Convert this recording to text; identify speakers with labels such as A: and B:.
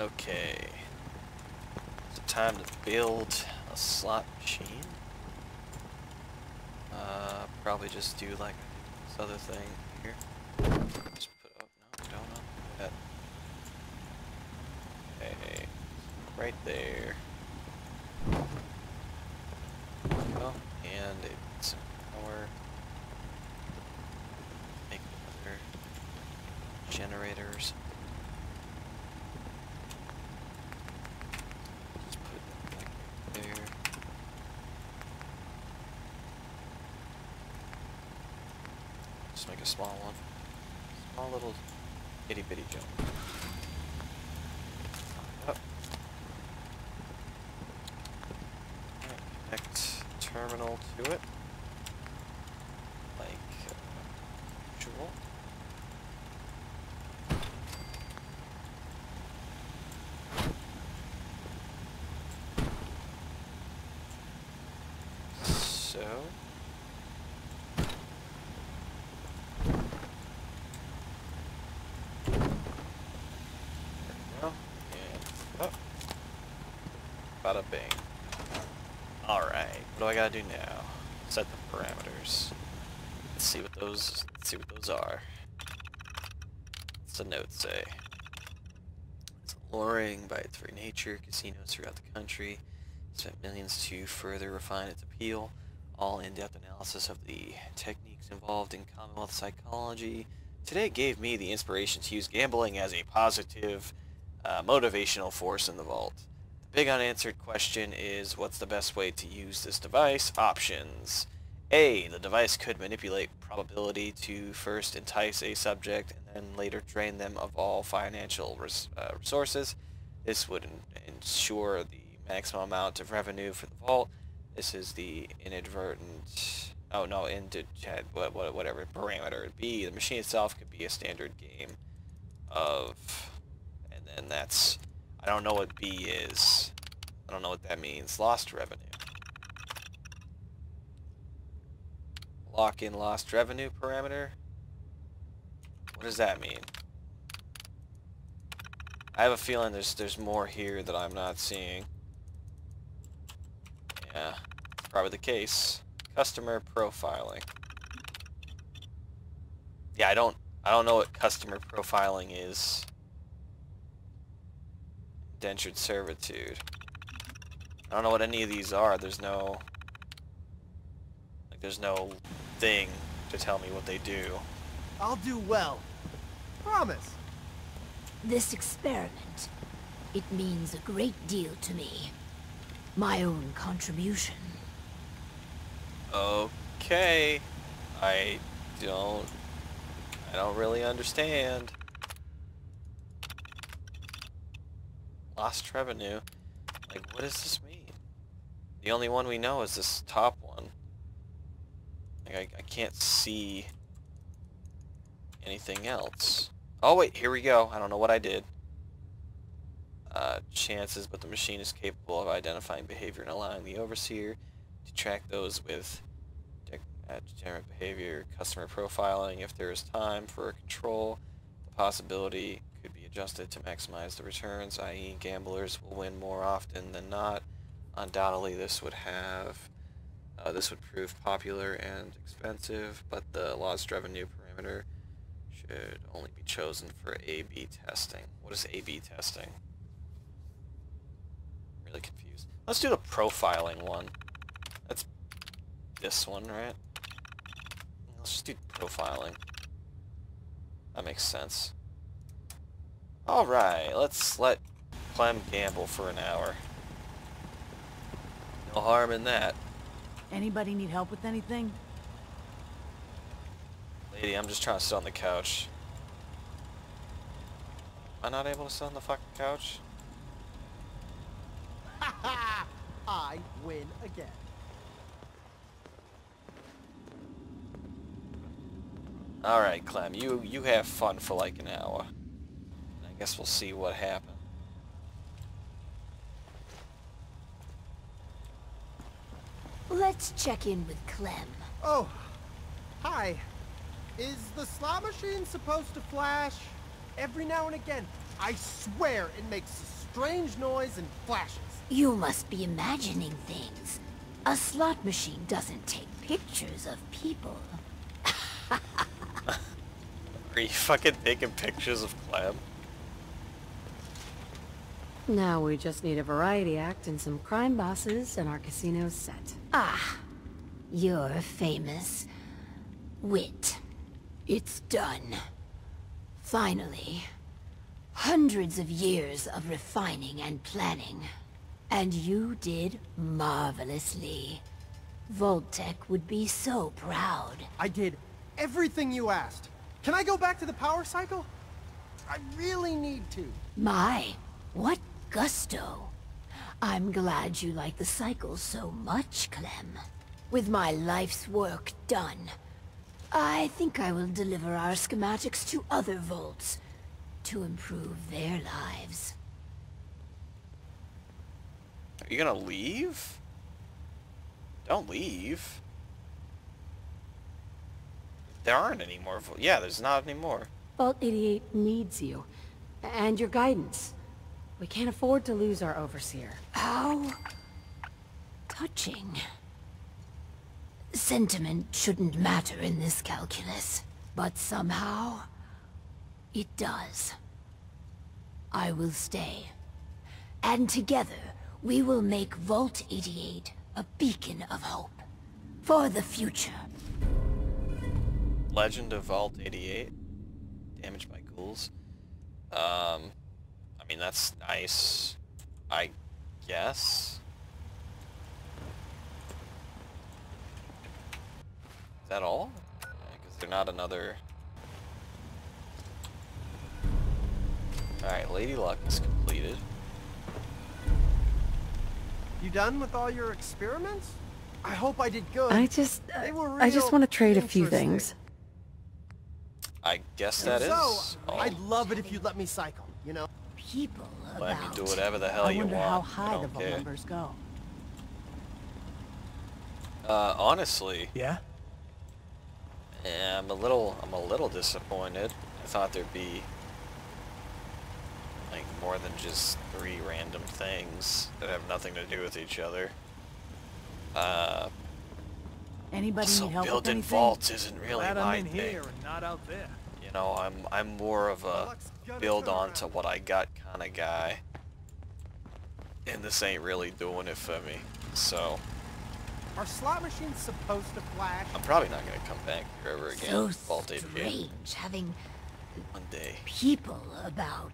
A: Okay. So time to build a slot machine. Uh, probably just do like this other thing here. Just put, oh, no, don't that. Okay, right there. Oh, and it's power. Make generators. Just put it like there. Just make a small one. Small little itty bitty jump. Up. Alright, connect terminal to it. Like uh, usual. So There we go. Up. Bada bing. Alright, what do I gotta do now? Set the parameters. Let's see what those let's see what those are. What's the note say? It's alluring by its very nature, casinos throughout the country spent millions to further refine its appeal. All in-depth analysis of the techniques involved in Commonwealth psychology today gave me the inspiration to use gambling as a positive uh, motivational force in the vault. The big unanswered question is what's the best way to use this device? Options. A. The device could manipulate probability to first entice a subject and then later drain them of all financial res uh, resources. This would en- ensure the maximum amount of revenue for the vault. This is the inadvertent, oh no, into what, what, whatever parameter. B, the machine itself could be a standard game of, and that's, I don't know what B is. I don't know what that means. Lost revenue. Lock in lost revenue parameter. What does that mean? I have a feeling there's there's more here that I'm not seeing. Yeah, probably the case. Customer profiling. Yeah, I don't I don't know what customer profiling is. Indentured servitude. I don't know what any of these are. There's no like there's no thing to tell me what they do.
B: I'll do well. Promise.
C: This experiment, it means a great deal to me. My own contribution.
A: Okay. I don't I don't really understand. Lost revenue. Like what does this mean? The only one we know is this top one. Like I, I can't see anything else. Oh wait, here we go. I don't know what I did. Uh, chances, but the machine is capable of identifying behavior and allowing the overseer to track those with uh, degenerate behavior, customer profiling. If there is time for a control, the possibility adjusted to maximize the returns, i.e. gamblers will win more often than not. Undoubtedly this would have, uh, this would prove popular and expensive, but the lost revenue parameter should only be chosen for A-B testing. What is A-B testing? really confused. Let's do the profiling one. That's this one, right? Let's just do profiling. That makes sense. Alright, let's let Clem gamble for an hour. No harm in that.
D: Anybody need help with anything?
A: Lady, I'm just trying to sit on the couch. Am I not able to sit on the fucking couch?
B: Ha ha! I win again.
A: Alright, Clem, you, you have fun for like an hour. I guess we'll see what happens.
C: Let's check in with Clem.
B: Oh, hi. Is the slot machine supposed to flash? Every now and again, I swear it makes a strange noise and flashes.
C: You must be imagining things. A slot machine doesn't take pictures of people.
A: Are you fucking taking pictures of Clem?
E: Now we just need a variety act and some crime bosses and our casino's set.
C: Ah, your famous wit. It's done. Finally. Hundreds of years of refining and planning. And you did marvelously. Vault-Tec would be so proud.
B: I did everything you asked. Can I go back to the power cycle? I really need to.
C: My, what gusto. I'm glad you like the cycle so much, Clem. With my life's work done, I think I will deliver our schematics to other vaults to improve their lives.
A: Are you gonna leave? Don't leave. There aren't any more. vo- Yeah, there's not any more.
E: Vault 88 needs you. And your guidance. We can't afford to lose our overseer.
C: How touching. Sentiment shouldn't matter in this calculus, but somehow it does. I will stay. And together, we will make Vault 88 a beacon of hope for the future.
A: Legend of Vault 88. Damaged by ghouls. Um, I mean, that's nice. I guess. Is that all? Because they're not another... Alright, Lady Luck is completed.
B: You done with all your experiments? I hope I did good.
E: I just...
B: They were
E: I just want to trade a few things.
A: I guess that is
B: so,
A: all.
B: I'd love it if you'd let me cycle, you know?
C: People
A: Let me do whatever the hell
D: I
A: you
D: wonder how high the vault
A: care.
D: numbers go.
A: Uh, honestly,
F: Yeah?
A: Yeah, I'm a little, I'm a little disappointed. I thought there'd be like more than just three random things that have nothing to do with each other. Uh,
D: Anybody
A: so
D: need help with
A: building
D: anything?
A: vaults isn't really
F: Glad
A: my
F: I'm in
A: thing.
F: here and not out there.
A: You know, I'm, I'm more of a
B: Luck's gonna
A: build on to what I got kind of guy. And this ain't really doing it for me. So
B: Are slot machines supposed to flash?
A: I'm probably not gonna come back here ever again.
C: So
A: Vault 88
C: strange having
A: one day.
C: people about.